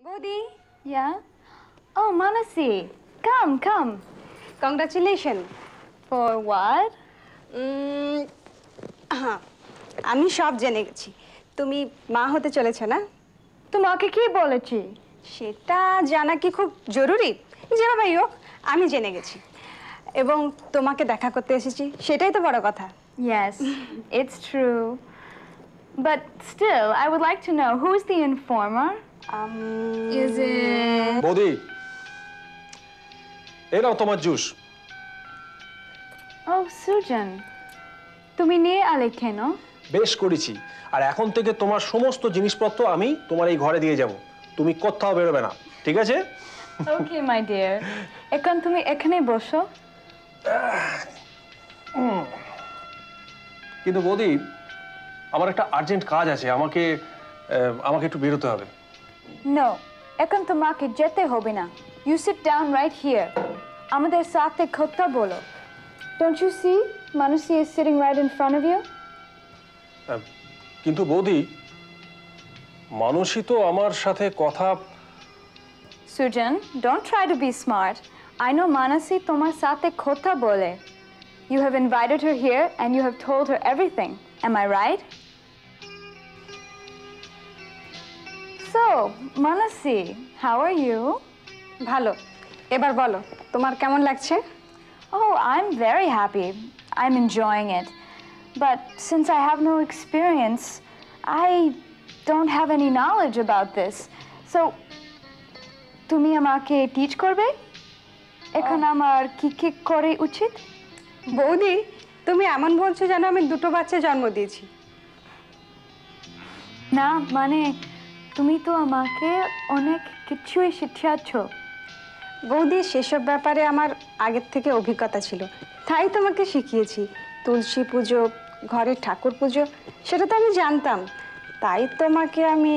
বৌদি Yeah? Oh, Manasi, come, come. Congratulation For what? হ্যাঁ আমি সব জেনে গেছি তুমি মা হতে চলেছো না তোমাকে কি বলেছি সেটা জানা কি খুব জরুরি যেভাবেই হোক আমি জেনে গেছি এবং তোমাকে দেখা করতে এসেছি সেটাই তো বড় কথা Yes, it's true. But still, I would like to know who's the informer? Um, Is it? বৌদি এই নাও তোমার জুস Oh, Sujan. তুমি নিয়ে আলে কেন বেশ করেছি আর এখন থেকে তোমার সমস্ত জিনিসপত্র আমি তোমার এই ঘরে দিয়ে যাব তুমি কোথাও বেরোবে না ঠিক আছে ওকে মাই ডিয়ার এখন তুমি এখানে বসো কিন্তু বৌদি আমার একটা আর্জেন্ট কাজ আছে আমাকে আহ, আমাকে একটু বেরোতে হবে নো এখন তোমাকে যেতে হবে না you sit down right here আমাদের সাথে কথা বলো don't you see Manasi is sitting right in front of you কিন্তু বৌদি মানুষই তো আমার সাথে কথা Sujan, don't try to be smart. I know Manasi তোমার সাথে কথা বলে. You have invited her here and you have told her everything. Am I right? So, Manasi, how are you? ভালো এবার বলো তোমার কেমন লাগছে Oh, I'm very happy. I'm enjoying it. But since I have no experience, I don't have any knowledge about this. So, তুমি আমাকে teach করবে এখন আমার কি কি করে উচিত বৌদি তুমি এমন বলছো যেন আমি দুটো বাচ্চা জন্ম দিয়েছি না মানে তুমি তো আমাকে অনেক কিছুই শিখিয়েছ। বৌদি, সেসব ব্যাপারে আমার আগের থেকে অভিজ্ঞতা ছিল। তাই তোমাকে শিখিয়েছি। তুলসী পুজো, ঘরের ঠাকুর পুজো, সেটা তো আমি জানতাম। তাই তোমাকে আমি